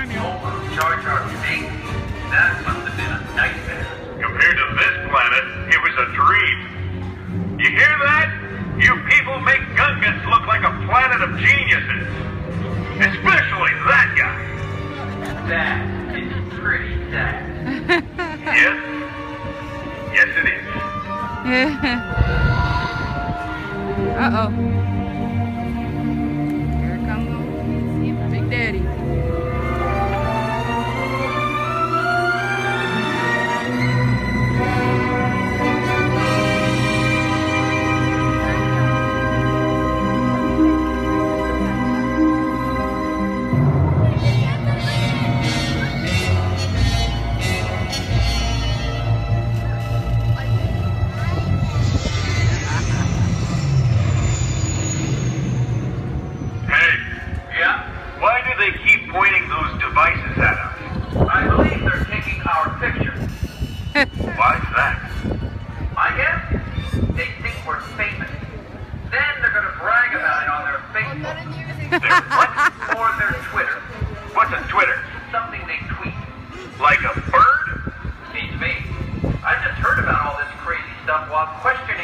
Daniel. That must have been a nightmare. Compared to this planet, it was a dream. You hear that? You people make Gungans look like a planet of geniuses. Especially that guy. That is pretty sad. yes. Yes, it is. Uh-oh.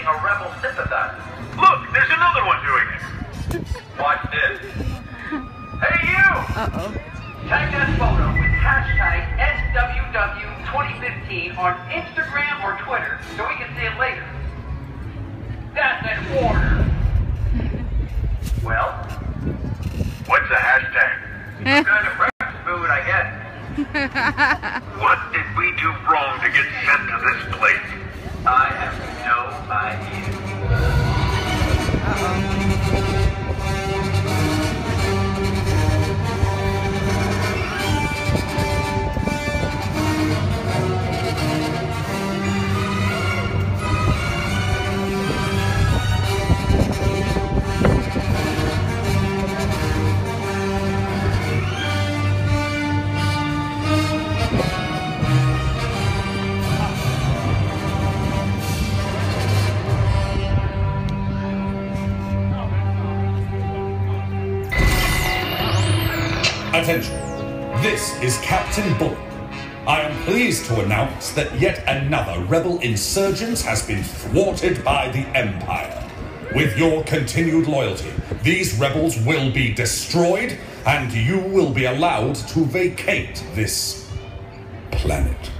a rebel sympathizer. Look, there's another one doing it. Watch this. Hey, you! Uh-oh. Tag that photo with hashtag SWW2015 on Instagram or Twitter so we can see it later. That's an order. well? What's a hashtag? What kind of breakfast food, I guess. what did we do wrong to get sent to this place? I have no idea. Attention. This is Captain Bullock. I am pleased to announce that yet another rebel insurgence has been thwarted by the Empire. With your continued loyalty, these rebels will be destroyed, and you will be allowed to vacate this planet.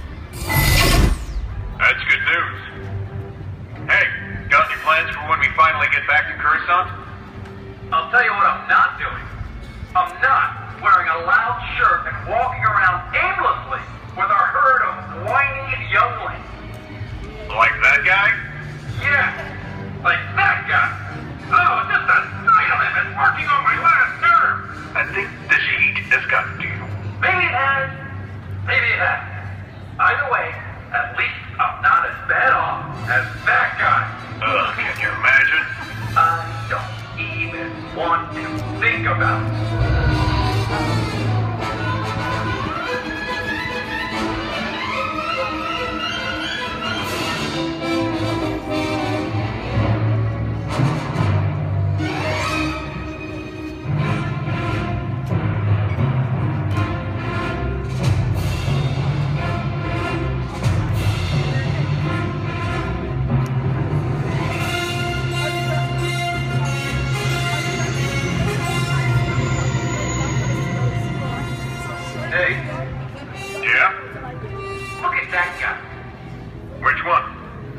Think about it.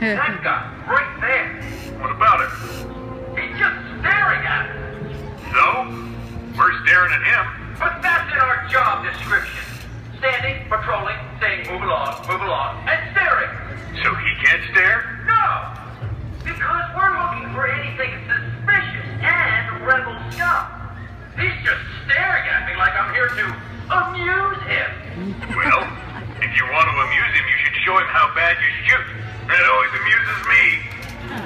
That guy, right there. What about it? He's just staring at us. So? We're staring at him. But that's in our job description. Standing, patrolling, saying move along, move along, and staring. So he can't stare? No! Because we're looking for anything suspicious and rebel stuff. He's just staring at me like I'm here to amuse him. Well, if you want to amuse him, you should show him how bad you shoot. That always amuses me.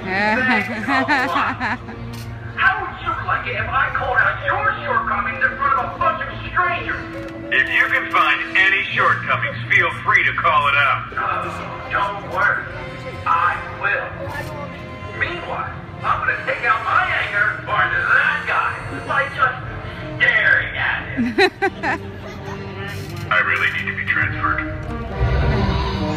Thanks. How would you like it if I called out your shortcomings in front of a bunch of strangers? If you can find any shortcomings, feel free to call it out. Oh, don't worry. I will. Meanwhile, I'm going to take out my anger on that guy by just staring at him. I really need to be transferred.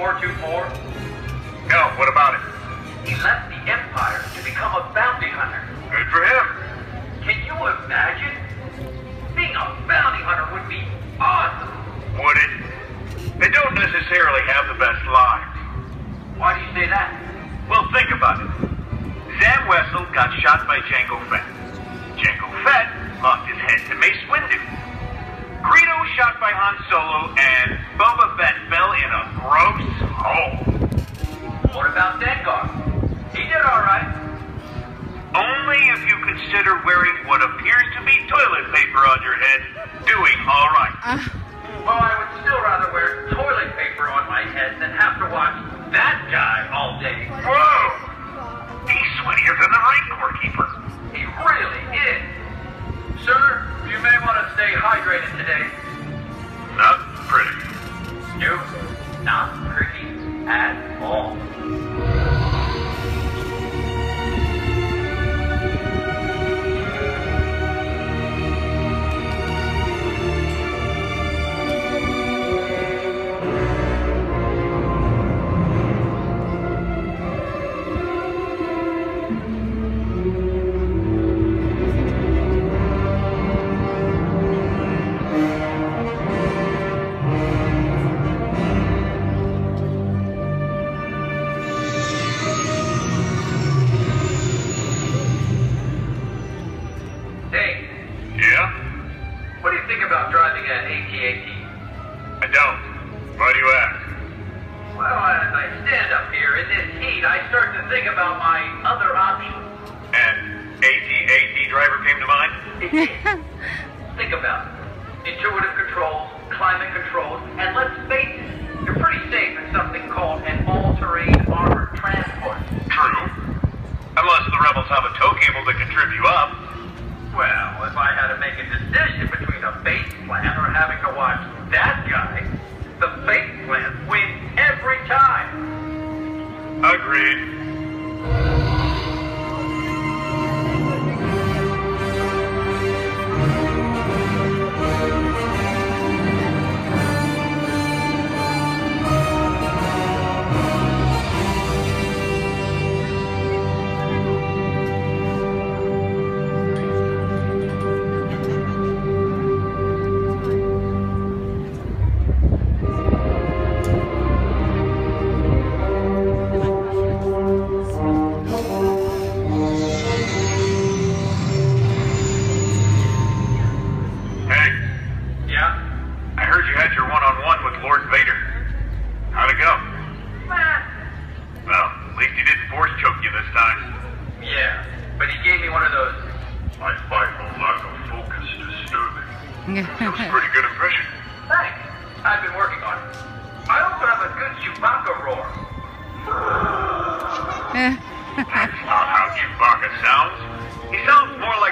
424? No, what about it? He left the Empire to become a bounty hunter. Good for him. Can you imagine? Being a bounty hunter would be awesome. Would it? They don't necessarily have the best lives. Why do you say that? Well, think about it. Zam Wesell got shot by Jango Fett. Jango Fett lost his head to Mace Windu. Greedo was shot by Han Solo, and Boba Fett fell in a gross hole. What about Dengar? He did all right. Only if you consider wearing what appears to be toilet paper on your head doing all right. Uh, Well, I would still rather wear toilet paper on my head than have to watch that guy all day. Whoa! He's sweatier than the Rancor Keeper. He really is. Sir, you may want to stay hydrated today. think about it. Intuitive controls, climate controls, and let's face it, you're pretty safe in something called an all-terrain armored transport. True. Unless the rebels have a tow cable that can trip you up. Well, if I had to make a decision between a base plan or having to watch that guy, the base plan wins every time. Agreed. Pretty good impression. Thanks. I've been working on it. I also have a good Chewbacca roar. That's not how Chewbacca sounds. He sounds more like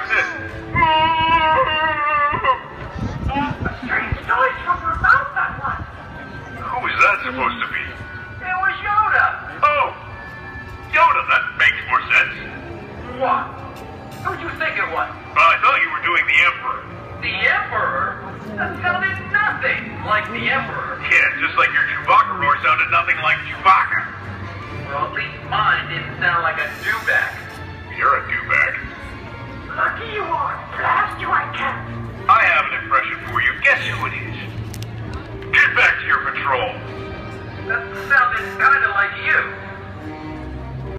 sounded nothing like Chewbacca. Well, at least mine didn't sound like a dewback. You're a dewback. Lucky you are. Blast you, I can't. I have an impression for you. Guess who it is? Get back to your patrol. That sounded kind of like you.